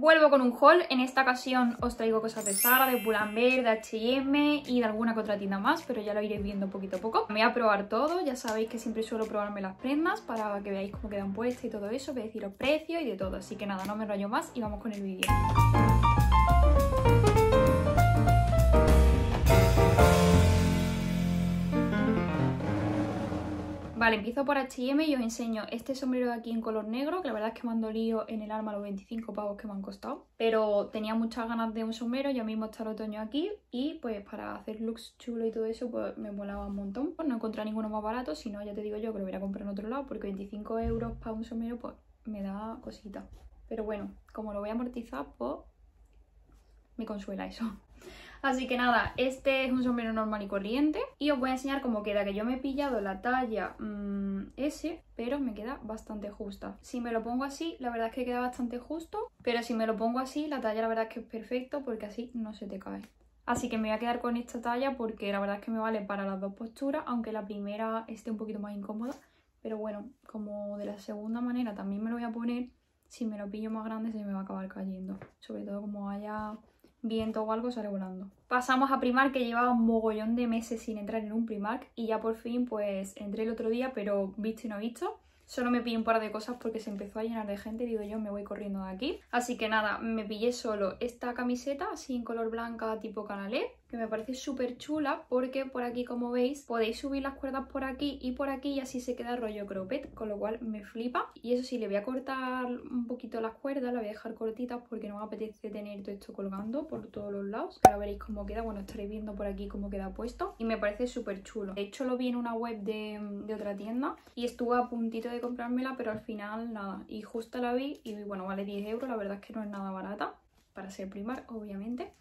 Vuelvo con un haul, en esta ocasión os traigo cosas de Zara, de Pull&Bear, de H&M y de alguna que otra tienda más, pero ya lo iréis viendo poquito a poco. Me voy a probar todo, ya sabéis que siempre suelo probarme las prendas para que veáis cómo quedan puestas y todo eso, voy a decir los precios y de todo, así que nada, no me rollo más y vamos con el vídeo. Vale, empiezo por H&M y os enseño este sombrero de aquí en color negro, que la verdad es que me han dolido en el alma los 25 pavos que me han costado. Pero tenía muchas ganas de un sombrero, ya mismo está el otoño aquí y pues para hacer looks chulo y todo eso pues me molaba un montón. Pues no encontré ninguno más barato, si no ya te digo yo que lo voy a comprar en otro lado porque 25 euros para un sombrero pues me da cosita. Pero bueno, como lo voy a amortizar pues me consuela eso. Así que nada, este es un sombrero normal y corriente y os voy a enseñar cómo queda, que yo me he pillado la talla mm, S, pero me queda bastante justa. Si me lo pongo así, la verdad es que queda bastante justo, pero si me lo pongo así, la talla la verdad es que es perfecto porque así no se te cae. Así que me voy a quedar con esta talla porque la verdad es que me vale para las dos posturas, aunque la primera esté un poquito más incómoda. Pero bueno, como de la segunda manera también me lo voy a poner, si me lo pillo más grande se me va a acabar cayendo. Sobre todo como haya viento o algo sale volando. Pasamos a Primark que llevaba un mogollón de meses sin entrar en un Primark y ya por fin pues entré el otro día pero visto y no visto. Solo me pillé un par de cosas porque se empezó a llenar de gente y digo yo me voy corriendo de aquí. Así que nada, me pillé solo esta camiseta así en color blanca tipo canalé que me parece súper chula porque por aquí como veis podéis subir las cuerdas por aquí y por aquí y así se queda rollo cropped, con lo cual me flipa. Y eso sí, le voy a cortar un poquito las cuerdas, la voy a dejar cortitas porque no me apetece tener todo esto colgando por todos los lados. Ahora veréis cómo queda, bueno estaréis viendo por aquí cómo queda puesto y me parece súper chulo. De hecho lo vi en una web de, de otra tienda y estuve a puntito de comprármela pero al final nada. Y justo la vi y bueno vale 10 euros, la verdad es que no es nada barata para ser primar obviamente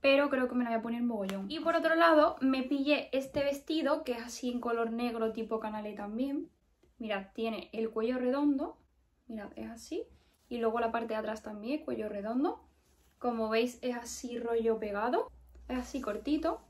pero creo que me la voy a poner mogollón. Y por otro lado me pillé este vestido que es así en color negro tipo canale también. Mirad, tiene el cuello redondo, mirad, es así. Y luego la parte de atrás también, cuello redondo. Como veis es así rollo pegado, es así cortito.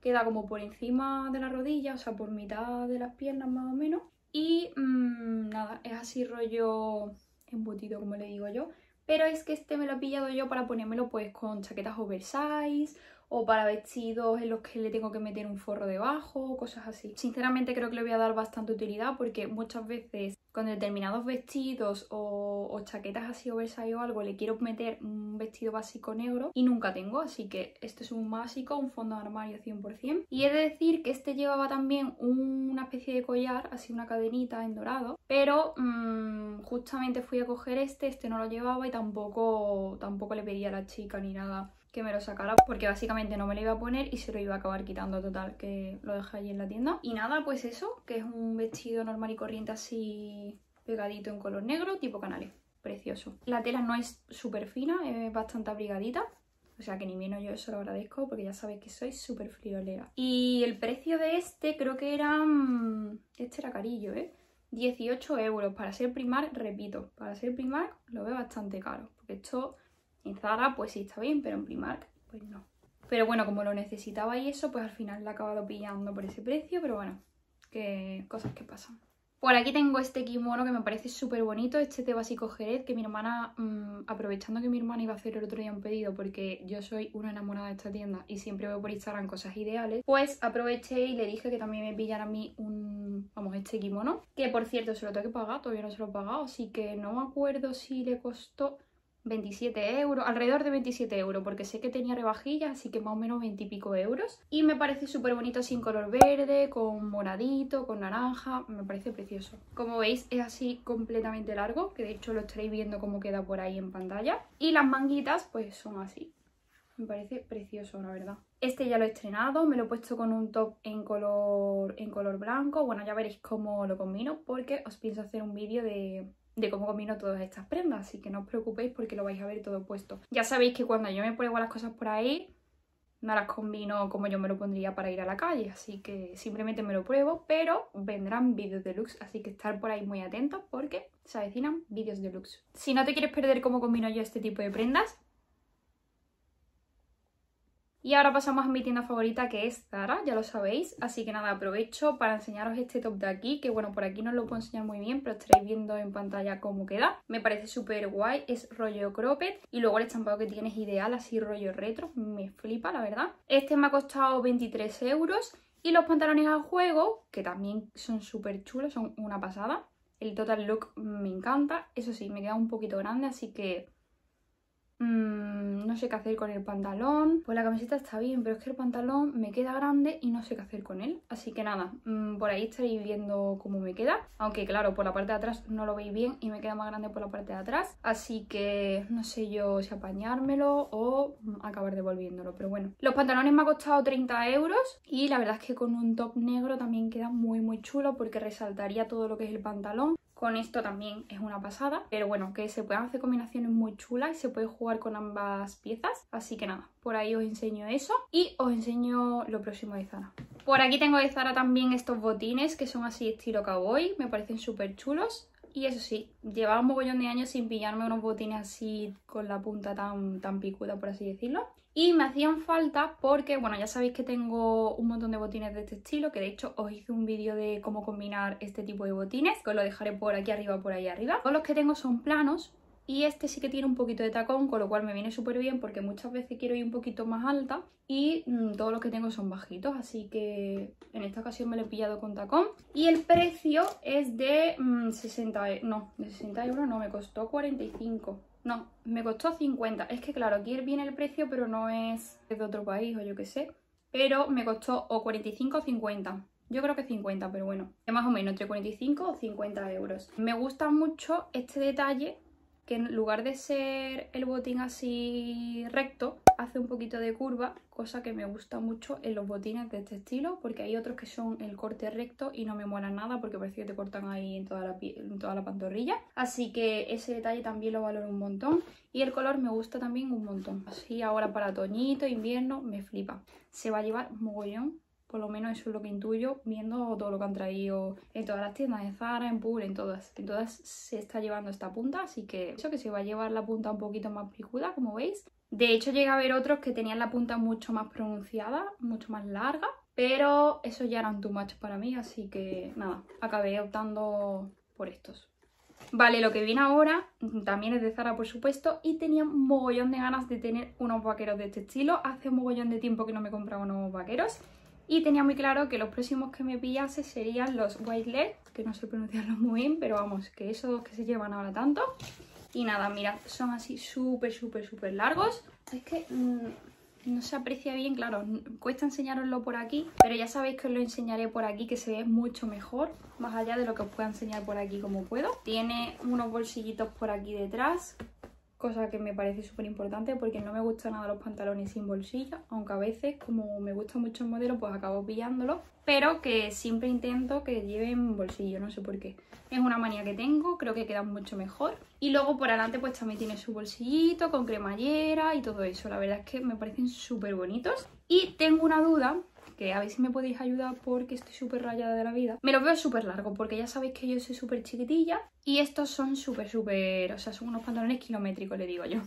Queda como por encima de la rodilla, o sea, por mitad de las piernas más o menos. Y mmm, nada, es así rollo embutido, como le digo yo. Pero es que este me lo he pillado yo para ponérmelo pues con chaquetas oversize o para vestidos en los que le tengo que meter un forro debajo, cosas así. Sinceramente creo que le voy a dar bastante utilidad porque muchas veces con determinados vestidos o, chaquetas así oversize o algo le quiero meter un vestido básico negro y nunca tengo, así que este es un básico, un fondo de armario 100%. Y he de decir que este llevaba también una especie de collar, así una cadenita en dorado, pero mmm, justamente fui a coger este, este no lo llevaba y tampoco, tampoco le pedí a la chica ni nada que me lo sacara porque básicamente no me lo iba a poner y se lo iba a acabar quitando total, que lo dejé allí en la tienda. Y nada, pues eso, que es un vestido normal y corriente así pegadito en color negro, tipo canales. Precioso. La tela no es súper fina, es bastante abrigadita. O sea que ni menos yo eso lo agradezco porque ya sabéis que soy súper friolera. Y el precio de este creo que era... Este era carillo, ¿eh? 18 euros. Para ser primar, repito, para ser primar lo veo bastante caro. Porque esto en Zara pues sí está bien, pero en Primark pues no. Pero bueno, como lo necesitaba y eso, pues al final la he acabado pillando por ese precio, pero bueno, que cosas que pasan. Por aquí tengo este kimono que me parece súper bonito, este de básico Jerez, que mi hermana, mm, aprovechando que mi hermana iba a hacer el otro día un pedido, porque yo soy una enamorada de esta tienda y siempre veo por Instagram cosas ideales, pues aproveché y le dije que también me pillara a mí un, vamos, este kimono, que por cierto se lo tengo que pagar, todavía no se lo he pagado, así que no me acuerdo si le costó 27 euros, alrededor de 27 euros, porque sé que tenía rebajillas, así que más o menos 20 y pico euros. Y me parece súper bonito sin color verde, con moradito, con naranja, me parece precioso. Como veis es así completamente largo, que de hecho lo estaréis viendo cómo queda por ahí en pantalla. Y las manguitas pues son así. Me parece precioso, la verdad. Este ya lo he estrenado, me lo he puesto con un top en color, en color blanco. Bueno, ya veréis cómo lo combino porque os pienso hacer un vídeo de de cómo combino todas estas prendas, así que no os preocupéis porque lo vais a ver todo puesto. Ya sabéis que cuando yo me pruebo las cosas por ahí, no las combino como yo me lo pondría para ir a la calle, así que simplemente me lo pruebo, pero vendrán vídeos deluxe, así que estar por ahí muy atentos porque se avecinan vídeos deluxe. Si no te quieres perder cómo combino yo este tipo de prendas, Y ahora pasamos a mi tienda favorita que es Zara, ya lo sabéis. Así que nada, aprovecho para enseñaros este top de aquí, que bueno, por aquí no lo puedo enseñar muy bien, pero estaréis viendo en pantalla cómo queda. Me parece súper guay, es rollo cropped y luego el estampado que tiene es ideal, así rollo retro, me flipa la verdad. Este me ha costado 23 euros y los pantalones a juego, que también son súper chulos, son una pasada. El total look me encanta, eso sí, me queda un poquito grande, así que Mm, no sé qué hacer con el pantalón. Pues la camiseta está bien, pero es que el pantalón me queda grande y no sé qué hacer con él. Así que nada, mm, por ahí estaréis viendo cómo me queda. Aunque claro, por la parte de atrás no lo veis bien y me queda más grande por la parte de atrás. Así que no sé yo si apañármelo o acabar devolviéndolo. Pero bueno, los pantalones me ha costado 30 euros y la verdad es que con un top negro también queda muy muy chulo porque resaltaría todo lo que es el pantalón. Con esto también es una pasada, pero bueno, que se pueden hacer combinaciones muy chulas y se puede jugar con ambas piezas. Así que nada, por ahí os enseño eso y os enseño lo próximo de Zara. Por aquí tengo de Zara también estos botines que son así estilo cowboy, me parecen súper chulos. Y eso sí, llevaba un mogollón de años sin pillarme unos botines así con la punta tan, tan picuda, por así decirlo. Y me hacían falta porque, bueno, ya sabéis que tengo un montón de botines de este estilo, que de hecho os hice un vídeo de cómo combinar este tipo de botines, que os lo dejaré por aquí arriba, por ahí arriba. Todos los que tengo son planos, y este sí que tiene un poquito de tacón, con lo cual me viene súper bien porque muchas veces quiero ir un poquito más alta y mm, todos los que tengo son bajitos, así que en esta ocasión me lo he pillado con tacón. Y el precio es de 60, mm, e, no, de 60 euros no, me costó 45. No, me costó 50. Es que claro, aquí viene el precio, pero no es de otro país o yo qué sé. Pero me costó o 45 o 50. Yo creo que 50, pero bueno, es más o menos entre 45 o 50 euros. Me gusta mucho este detalle que en lugar de ser el botín así recto, hace un poquito de curva, cosa que me gusta mucho en los botines de este estilo, porque hay otros que son el corte recto y no me molan nada porque parece que te cortan ahí en toda la, en toda la pantorrilla. Así que ese detalle también lo valoro un montón y el color me gusta también un montón. Así ahora para toñito, invierno, me flipa. Se va a llevar mogollón por lo menos eso es lo que intuyo viendo todo lo que han traído en todas las tiendas de Zara, en Pool, en todas. En todas se está llevando esta punta, así que eso que se va a llevar la punta un poquito más picuda, como veis. De hecho llega a haber otros que tenían la punta mucho más pronunciada, mucho más larga, pero eso ya eran too much para mí, así que nada, acabé optando por estos. Vale, lo que viene ahora también es de Zara, por supuesto, y tenía un mogollón de ganas de tener unos vaqueros de este estilo. Hace un mogollón de tiempo que no me compraba unos vaqueros y tenía muy claro que los próximos que me pillase serían los White Leg, que no sé pronunciarlos muy bien, pero vamos, que esos que se llevan ahora tanto. Y nada, mirad, son así súper, súper, súper largos. Es que mm, no se aprecia bien, claro, cuesta enseñaroslo por aquí, pero ya sabéis que os lo enseñaré por aquí, que se ve mucho mejor, más allá de lo que os pueda enseñar por aquí como puedo. Tiene unos bolsillitos por aquí detrás, cosa que me parece súper importante porque no me gustan nada los pantalones sin bolsillo, aunque a veces como me gusta mucho el modelo pues acabo pillándolo, pero que siempre intento que lleven bolsillo, no sé por qué. Es una manía que tengo, creo que quedan mucho mejor. Y luego por adelante pues también tiene su bolsillito con cremallera y todo eso, la verdad es que me parecen súper bonitos. Y tengo una duda que a ver si me podéis ayudar porque estoy súper rayada de la vida. Me lo veo súper largo porque ya sabéis que yo soy súper chiquitilla y estos son súper, súper, o sea, son unos pantalones kilométricos, le digo yo.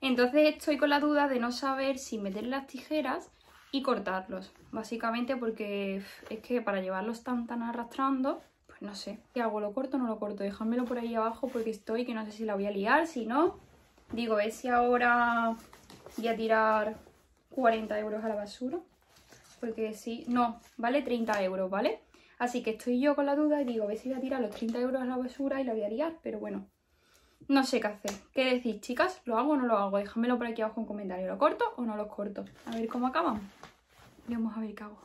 Entonces estoy con la duda de no saber si meter las tijeras y cortarlos, básicamente porque es que para llevarlos tan tan arrastrando, pues no sé, ¿qué hago? ¿Lo corto o no lo corto? Dejádmelo por ahí abajo porque estoy que no sé si la voy a liar, si no, digo, es si ahora voy a tirar 40 euros a la basura porque sí, no, vale 30 euros, ¿vale? Así que estoy yo con la duda y digo, a ver si voy a tirar los 30 euros a la basura y la voy a liar, pero bueno, no sé qué hacer. ¿Qué decís, chicas? ¿Lo hago o no lo hago? Déjamelo por aquí abajo en comentario. ¿Lo corto o no lo corto? A ver cómo acaban. Vamos a ver qué hago.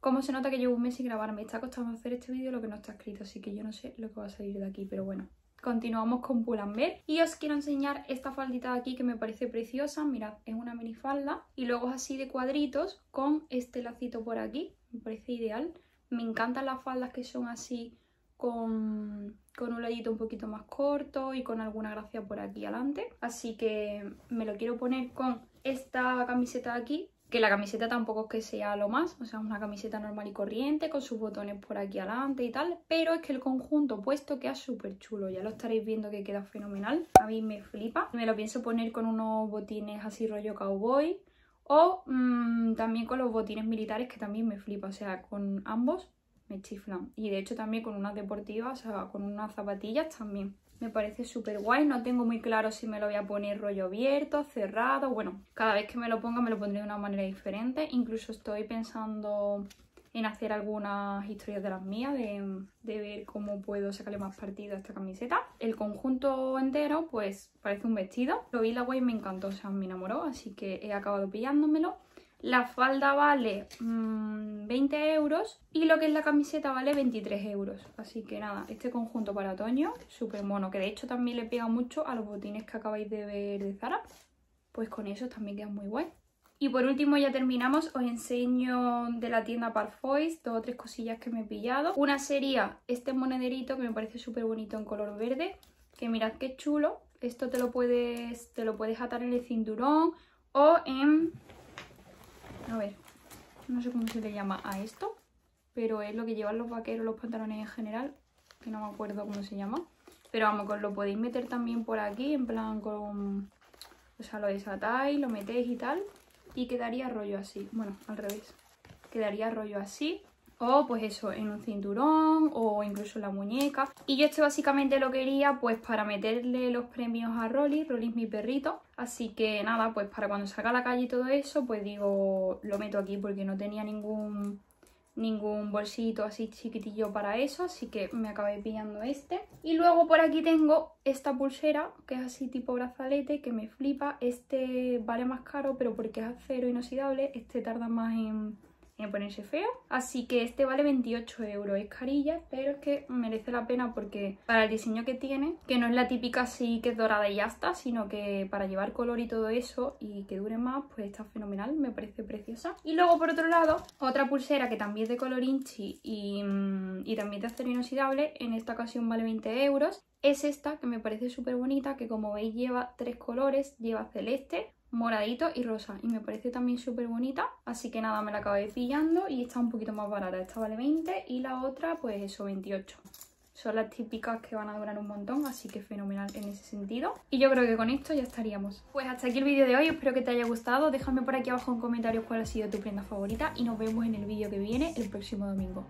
Como se nota que llevo un mes sin grabar, me está costando hacer este vídeo lo que no está escrito, así que yo no sé lo que va a salir de aquí, pero bueno. Continuamos con Pull&Bear y os quiero enseñar esta faldita de aquí que me parece preciosa. Mirad, es una minifalda y luego es así de cuadritos con este lacito por aquí. Me parece ideal. Me encantan las faldas que son así con, con un ladito un poquito más corto y con alguna gracia por aquí adelante. Así que me lo quiero poner con esta camiseta de aquí que la camiseta tampoco es que sea lo más, o sea, una camiseta normal y corriente con sus botones por aquí adelante y tal, pero es que el conjunto puesto queda súper chulo, ya lo estaréis viendo que queda fenomenal, a mí me flipa. Me lo pienso poner con unos botines así rollo cowboy O mm, también con los botines militares que también me flipa, o sea, con ambos me chiflan. Y de hecho también con unas deportivas, o sea, con unas zapatillas también. Me parece súper guay, no tengo muy claro si me lo voy a poner rollo abierto, cerrado, bueno, cada vez que me lo ponga me lo pondré de una manera diferente. Incluso estoy pensando en hacer algunas historias de las mías, de, ver cómo puedo sacarle más partido a esta camiseta. El conjunto entero, pues parece un vestido. Lo vi la web y me encantó, o sea, me enamoró, así que he acabado pillándomelo. La falda vale 20 mm, euros y lo que es la camiseta vale 23 euros. Así que nada, este conjunto para otoño, súper mono, que de hecho también le pega mucho a los botines que acabáis de ver de Zara. Pues con eso también queda muy guay. Y por último ya terminamos, os enseño de la tienda Parfois dos o tres cosillas que me he pillado. Una sería este monederito que me parece súper bonito en color verde, que mirad qué chulo. Esto te lo puedes, te lo puedes atar en el cinturón o en... A ver, no sé cómo se le llama a esto, pero es lo que llevan los vaqueros, los pantalones en general, que no me acuerdo cómo se llama. Pero vamos, lo podéis meter también por aquí, en plan con... O sea, lo desatáis, lo metéis y tal y quedaría rollo así, bueno, al revés, quedaría rollo así o pues eso, en un cinturón o incluso en la muñeca. Y yo este básicamente lo quería pues para meterle los premios a Rolly, Rolly es mi perrito. Así que nada, pues para cuando salga a la calle y todo eso, pues digo, lo meto aquí porque no tenía ningún ningún bolsito así chiquitillo para eso, así que me acabé pillando este. Y luego por aquí tengo esta pulsera, que es así tipo brazalete, que me flipa. Este vale más caro, pero porque es acero inoxidable, este tarda más en en ponerse feo. Así que este vale 28 euros, es carilla, pero es que merece la pena porque para el diseño que tiene, que no es la típica así que es dorada y ya sino que para llevar color y todo eso y que dure más, pues está fenomenal, me parece preciosa. Y luego por otro lado, otra pulsera que también es de color inchi y, mm, y también de acero inoxidable, en esta ocasión vale 20 euros. Es esta que me parece súper bonita, que como veis lleva tres colores, lleva celeste, moradito y rosa y me parece también súper bonita así que nada me la acabé pillando y está un poquito más barata esta vale 20 y la otra pues eso 28 son las típicas que van a durar un montón, así que fenomenal en ese sentido. Y yo creo que con esto ya estaríamos. Pues hasta aquí el vídeo de hoy, espero que te haya gustado. Déjame por aquí abajo en comentarios cuál ha sido tu prenda favorita y nos vemos en el vídeo que viene el próximo domingo.